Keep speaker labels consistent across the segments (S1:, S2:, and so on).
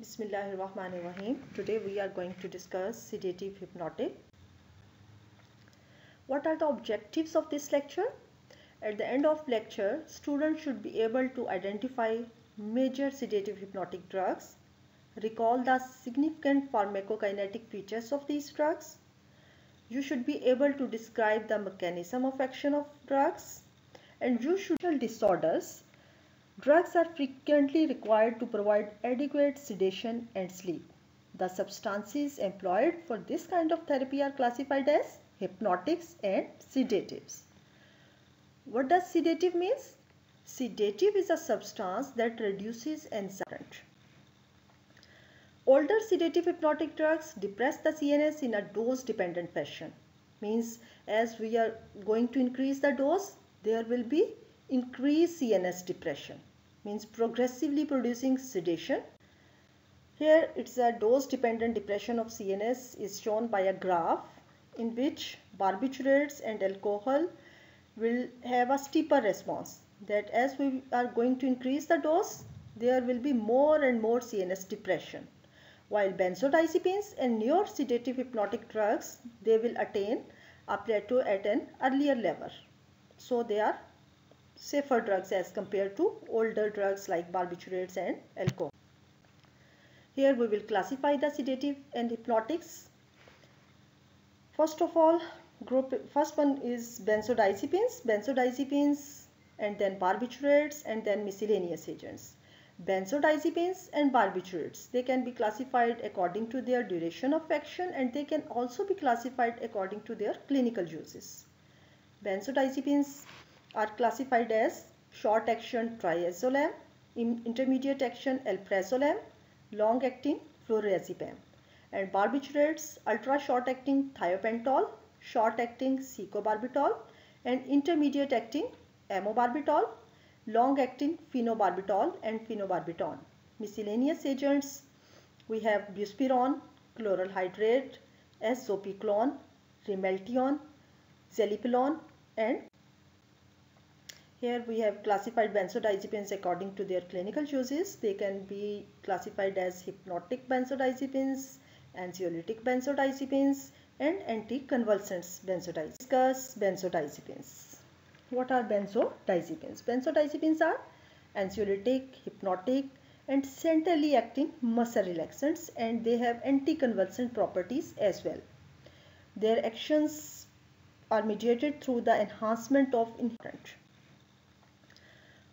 S1: Bismillahirrahmanirrahim. Today we are going to discuss sedative hypnotic. What are the objectives of this lecture? At the end of lecture, students should be able to identify major sedative hypnotic drugs, recall the significant pharmacokinetic features of these drugs. You should be able to describe the mechanism of action of drugs and usual disorders Drugs are frequently required to provide adequate sedation and sleep. The substances employed for this kind of therapy are classified as hypnotics and sedatives. What does sedative means? Sedative is a substance that reduces anxiety. Older sedative hypnotic drugs depress the CNS in a dose dependent fashion. Means as we are going to increase the dose, there will be increased CNS depression means progressively producing sedation. Here it's a dose dependent depression of CNS is shown by a graph in which barbiturates and alcohol will have a steeper response. That as we are going to increase the dose there will be more and more CNS depression. While benzodiazepines and newer sedative hypnotic drugs they will attain a plateau at an earlier level. So they are safer drugs as compared to older drugs like barbiturates and alcohol. Here we will classify the sedative and hypnotics. First of all, group first one is benzodiazepines, benzodiazepines and then barbiturates and then miscellaneous agents. Benzodiazepines and barbiturates, they can be classified according to their duration of action and they can also be classified according to their clinical uses. Benzodiazepines are classified as short action triazolam, intermediate action alprazolam, long acting flurazepam and barbiturates ultra short acting thiopental, short acting secobarbital and intermediate acting amobarbital, long acting phenobarbital and phenobarbital. Miscellaneous agents we have buspirone, chloral hydrate, zopiclone, ramelteon, zaleplon and here we have classified benzodiazepines according to their clinical uses. They can be classified as hypnotic benzodiazepines, anxiolytic benzodiazepines and anticonvulsants benzodiazepines. Discuss benzodiazepines. What are benzodiazepines? Benzodiazepines are anxiolytic, hypnotic and centrally acting muscle relaxants and they have anticonvulsant properties as well. Their actions are mediated through the enhancement of inherent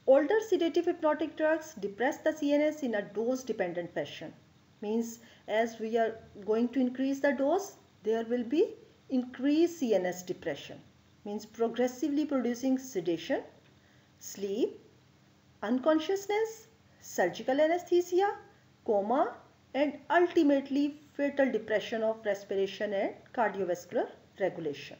S1: Older sedative hypnotic drugs depress the CNS in a dose dependent fashion. Means as we are going to increase the dose, there will be increased CNS depression. Means progressively producing sedation, sleep, unconsciousness, surgical anesthesia, coma and ultimately fatal depression of respiration and cardiovascular regulation.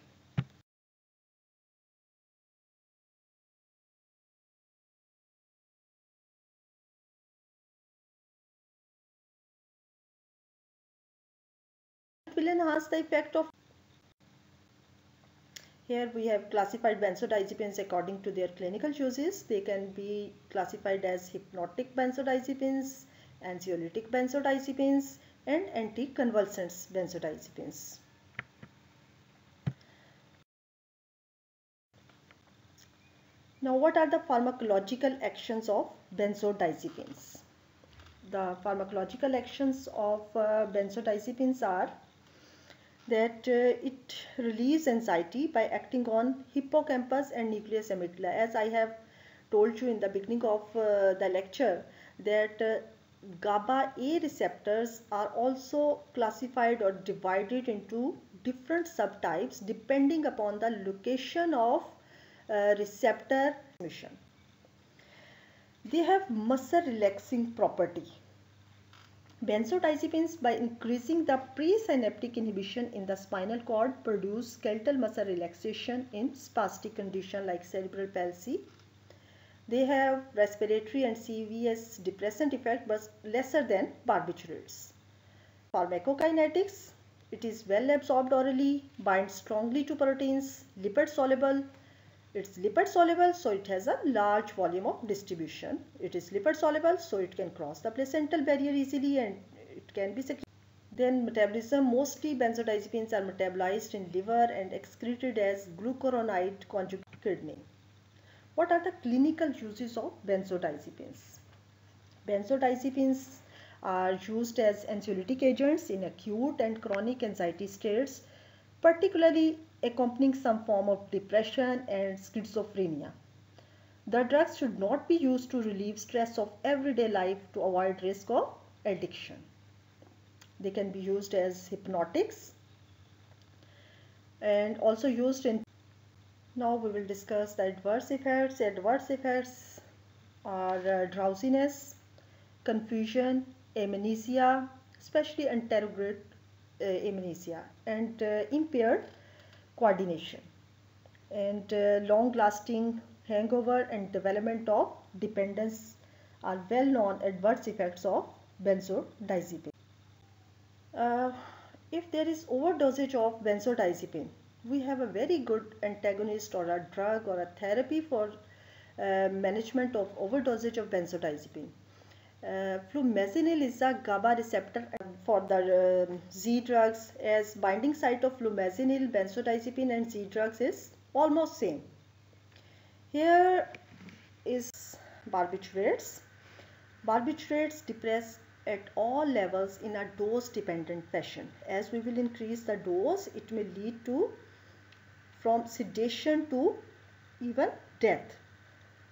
S1: Enhance the effect of here we have classified benzodiazepines according to their clinical uses. They can be classified as hypnotic benzodiazepines, anxiolytic benzodiazepines and anticonvulsants benzodiazepines. Now what are the pharmacological actions of benzodiazepines? The pharmacological actions of uh, benzodiazepines are that uh, it relieves anxiety by acting on hippocampus and nucleus amygdala as I have told you in the beginning of uh, the lecture that uh, GABA A receptors are also classified or divided into different subtypes depending upon the location of uh, receptor mission. They have muscle relaxing property Benzodiazepines by increasing the presynaptic inhibition in the spinal cord produce skeletal muscle relaxation in spastic condition like cerebral palsy. They have respiratory and CVS depressant effect but lesser than barbiturates. Pharmacokinetics, it is well absorbed orally, binds strongly to proteins, lipid soluble, It's lipid soluble, so it has a large volume of distribution. It is lipid soluble, so it can cross the placental barrier easily and it can be secreted. Then metabolism, mostly benzodiazepines are metabolized in liver and excreted as glucuronide conjugate kidney. What are the clinical uses of benzodiazepines? Benzodiazepines are used as anxiolytic agents in acute and chronic anxiety states, particularly accompanying some form of depression and schizophrenia. The drugs should not be used to relieve stress of everyday life to avoid risk of addiction. They can be used as hypnotics and also used in now we will discuss the adverse effects. Adverse effects are uh, drowsiness, confusion, amnesia, especially anterograde uh, amnesia and uh, impaired coordination and uh, long lasting hangover and development of dependence are well known adverse effects of benzodiazepine. Uh, if there is overdosage of benzodiazepine, we have a very good antagonist or a drug or a therapy for uh, management of overdosage of benzodiazepine. Uh, flumazenil is a GABA receptor for the uh, Z drugs as binding site of flumazenil, benzodiazepine and Z drugs is almost same. Here is barbiturates. Barbiturates depress at all levels in a dose dependent fashion. As we will increase the dose, it may lead to from sedation to even death.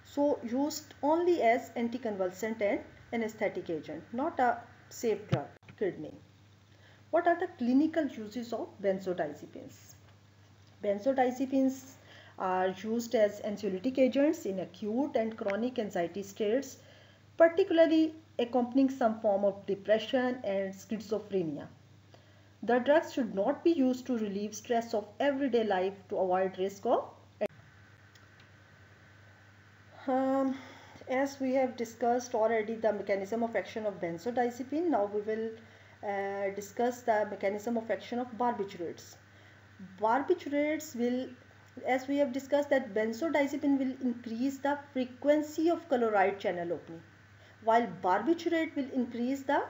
S1: So used only as anticonvulsant and anesthetic agent, not a safe drug, kidney. What are the clinical uses of benzodiazepines? Benzodiazepines are used as anxiolytic agents in acute and chronic anxiety states, particularly accompanying some form of depression and schizophrenia. The drugs should not be used to relieve stress of everyday life to avoid risk of um, as we have discussed already the mechanism of action of benzodiazepine, now we will uh, discuss the mechanism of action of barbiturates. Barbiturates will, as we have discussed that benzodiazepine will increase the frequency of chloride channel opening, while barbiturate will increase the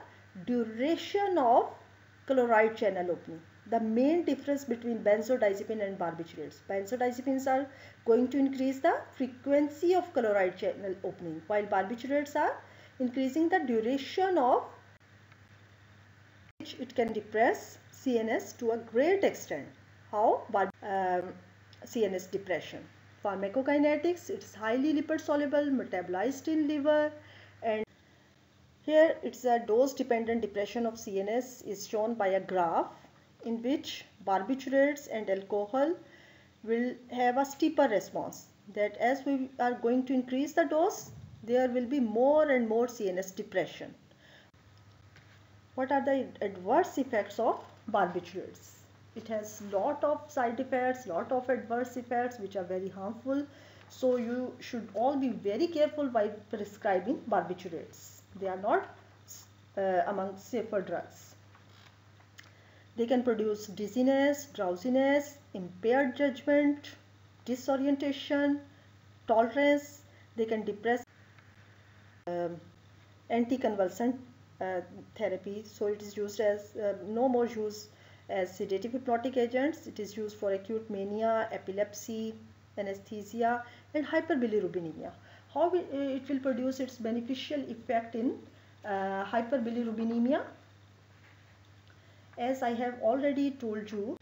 S1: duration of chloride channel opening. The main difference between benzodiazepine and barbiturates. Benzodiazepines are going to increase the frequency of chloride channel opening while barbiturates are increasing the duration of which it can depress CNS to a great extent. How? Um, CNS depression. Pharmacokinetics, it is highly lipid soluble, metabolized in liver and here it's a dose dependent depression of CNS is shown by a graph in which barbiturates and alcohol will have a steeper response that as we are going to increase the dose there will be more and more CNS depression. What are the adverse effects of barbiturates? It has lot of side effects, lot of adverse effects which are very harmful. So you should all be very careful while prescribing barbiturates they are not uh, among safer drugs. They can produce dizziness, drowsiness, impaired judgment, disorientation, tolerance. They can depress um, anticonvulsant uh, therapy. So it is used as uh, no more use as sedative hypnotic agents. It is used for acute mania, epilepsy, anesthesia and hyperbilirubinemia how it will produce its beneficial effect in uh, hyperbilirubinemia as I have already told you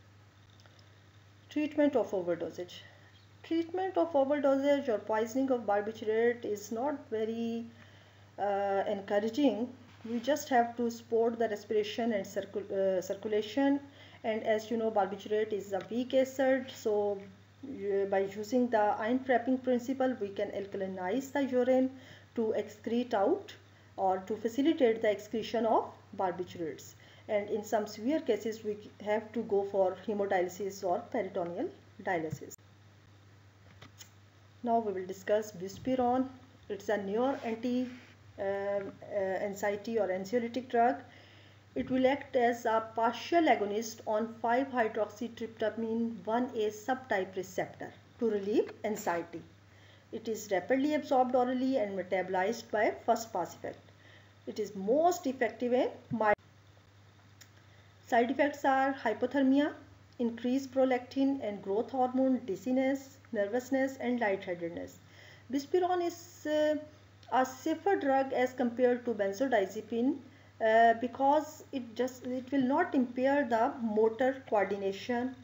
S1: treatment of overdosage. Treatment of overdosage or poisoning of barbiturate is not very uh, encouraging. We just have to support the respiration and circul uh, circulation. And as you know barbiturate is a weak acid so by using the ion trapping principle we can alkalinize the urine to excrete out or to facilitate the excretion of barbiturates and in some severe cases we have to go for hemodialysis or peritoneal dialysis. Now we will discuss buspirone. It's a newer anti uh, uh, anxiety or anxiolytic drug it will act as a partial agonist on 5-hydroxytryptamine 1A subtype receptor to relieve anxiety. It is rapidly absorbed orally and metabolized by first pass effect. It is most effective in mild. Side effects are hypothermia, increased prolactin and growth hormone, dizziness, nervousness and lightheadedness. Buspirone is uh, a safer drug as compared to benzodiazepine uh, because it just it will not impair the motor coordination.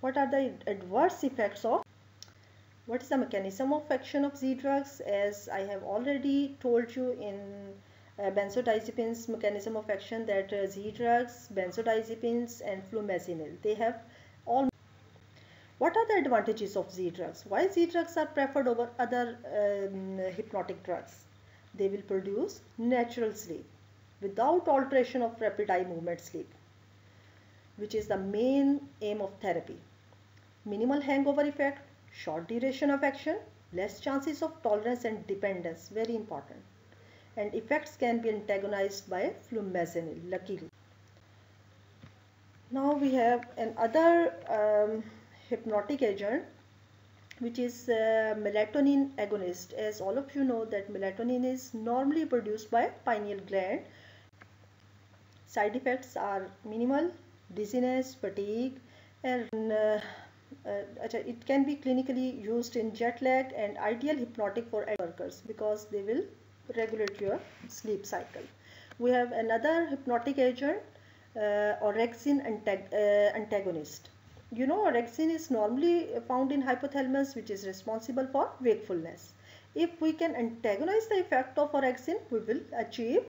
S1: What are the adverse effects of what is the mechanism of action of Z drugs? As I have already told you in uh, benzodiazepines mechanism of action that uh, Z drugs, benzodiazepines and flumazenil, they have all. What are the advantages of Z drugs? Why Z drugs are preferred over other um, hypnotic drugs? They will produce natural sleep without alteration of rapid eye movement sleep, which is the main aim of therapy. Minimal hangover effect, short duration of action, less chances of tolerance and dependence, very important. And effects can be antagonized by flumazenil, luckily. Now we have another um, hypnotic agent which is uh, melatonin agonist. As all of you know that melatonin is normally produced by pineal gland. Side effects are minimal, dizziness, fatigue and uh, uh, it can be clinically used in jet lag and ideal hypnotic for workers because they will regulate your sleep cycle. We have another hypnotic agent, uh, orexin uh, antagonist. You know orexin is normally found in hypothalamus which is responsible for wakefulness. If we can antagonize the effect of orexin, we will achieve